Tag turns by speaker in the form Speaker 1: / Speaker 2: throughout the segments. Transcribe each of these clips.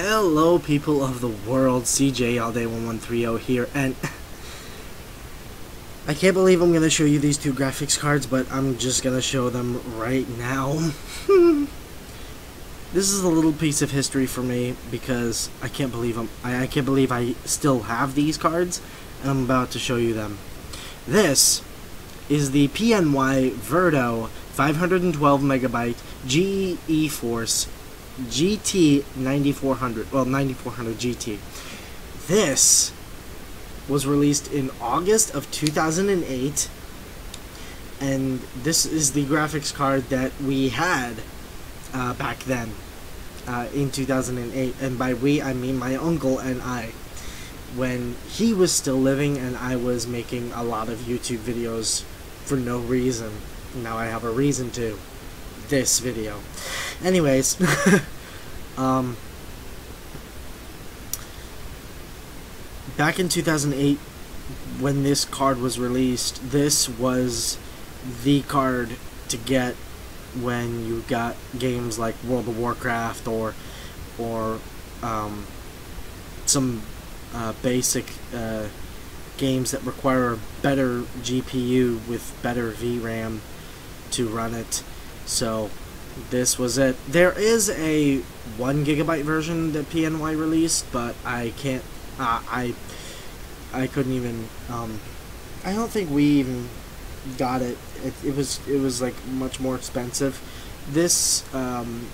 Speaker 1: Hello, people of the world. CJ All Day 1130 here, and I can't believe I'm gonna show you these two graphics cards, but I'm just gonna show them right now. this is a little piece of history for me because I can't believe I'm, I, I can't believe I still have these cards, and I'm about to show you them. This is the PNY Verto 512 megabyte GeForce GT 9400, well 9400 GT. This was released in August of 2008 and this is the graphics card that we had uh, back then uh, in 2008 and by we I mean my uncle and I. When he was still living and I was making a lot of YouTube videos for no reason. Now I have a reason to. This video anyways um, back in 2008 when this card was released this was the card to get when you got games like World of Warcraft or or um, some uh, basic uh, games that require better GPU with better VRAM to run it. So this was it. There is a one gigabyte version that PNY released, but I can't. Uh, I I couldn't even. Um, I don't think we even got it. it. It was it was like much more expensive. This um,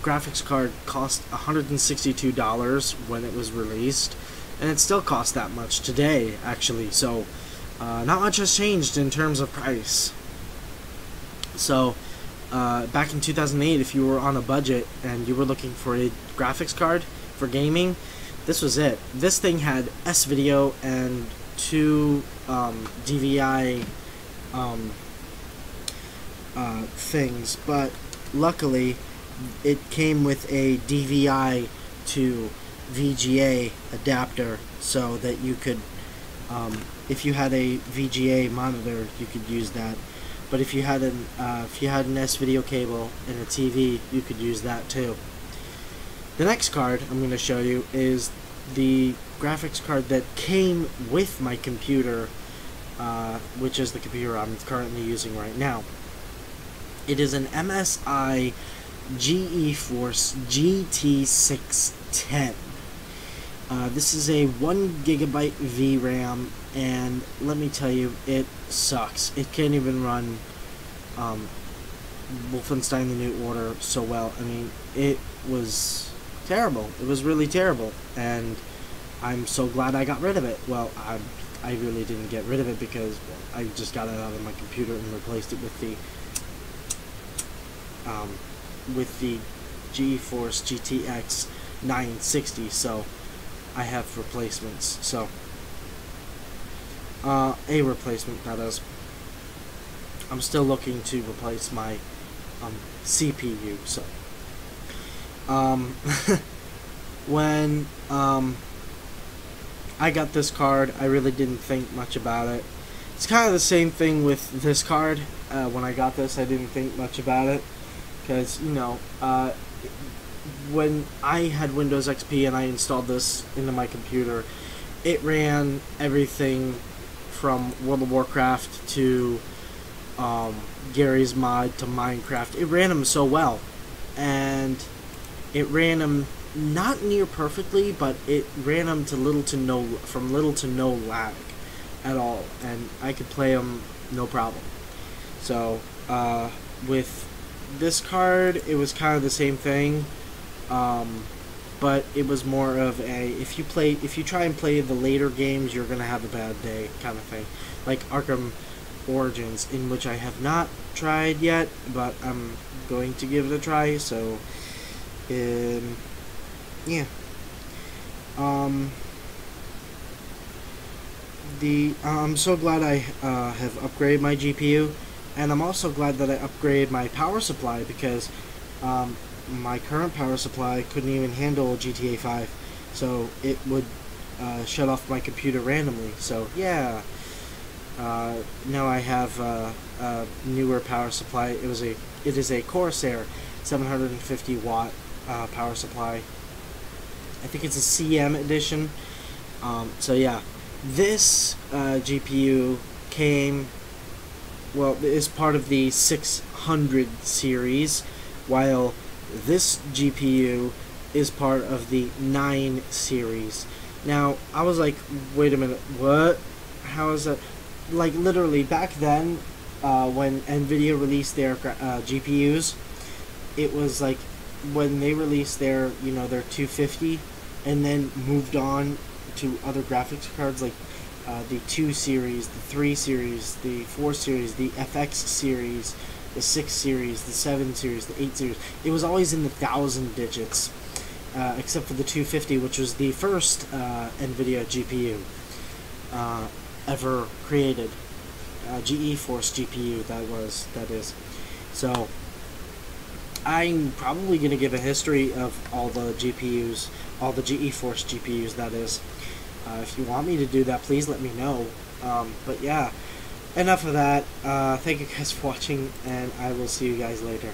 Speaker 1: graphics card cost $162 when it was released, and it still costs that much today, actually. So, uh, not much has changed in terms of price. So, uh, back in 2008, if you were on a budget and you were looking for a graphics card for gaming, this was it. This thing had S video and two um, DVI um, uh, things, but luckily it came with a DVI to VGA adapter so that you could, um, if you had a VGA monitor, you could use that. But if you had an uh, if you had an S video cable and a TV, you could use that too. The next card I'm going to show you is the graphics card that came with my computer, uh, which is the computer I'm currently using right now. It is an MSI GeForce GT610. Uh, this is a 1 gigabyte VRAM, and let me tell you, it sucks. It can't even run um, Wolfenstein the New Order so well. I mean, it was terrible. It was really terrible, and I'm so glad I got rid of it. Well, I, I really didn't get rid of it because I just got it out of my computer and replaced it with the um, with the GeForce GTX 960. So I have replacements. So, uh, a replacement that is. I'm still looking to replace my um, CPU. So, um, when um, I got this card, I really didn't think much about it. It's kind of the same thing with this card. Uh, when I got this, I didn't think much about it because you know uh, when I had Windows XP and I installed this into my computer, it ran everything from World of Warcraft to um, Garry's Mod to Minecraft. It ran them so well, and it ran them not near perfectly, but it ran them to little to no from little to no lag at all, and I could play them no problem. So uh, with this card, it was kind of the same thing. Um, but it was more of a if you play if you try and play the later games you're gonna have a bad day kind of thing. Like arkham origins in which i have not tried yet but i'm going to give it a try so um, yeah. Um the uh, i'm so glad i uh, have upgraded my gpu and i'm also glad that i upgraded my power supply because um, my current power supply couldn't even handle GTA 5, so it would uh, shut off my computer randomly. So yeah, uh, now I have uh, a newer power supply. It was a it is a Corsair 750 watt uh, power supply, I think it's a CM edition. Um, so yeah, this uh, GPU came, well, is part of the 600 series, while this GPU is part of the 9 series. Now, I was like, wait a minute, what? How is that? Like, literally, back then, uh, when NVIDIA released their uh, GPUs, it was like when they released their, you know, their 250 and then moved on to other graphics cards like uh, the 2 series, the 3 series, the 4 series, the FX series, the 6 series, the 7 series, the 8 series. It was always in the thousand digits, uh, except for the 250, which was the first uh, NVIDIA GPU uh, ever created. Uh, GeForce GPU, that was, that is. So, I'm probably going to give a history of all the GPUs, all the GeForce GPUs, that is. Uh, if you want me to do that, please let me know. Um, but yeah, enough of that. Uh, thank you guys for watching, and I will see you guys later.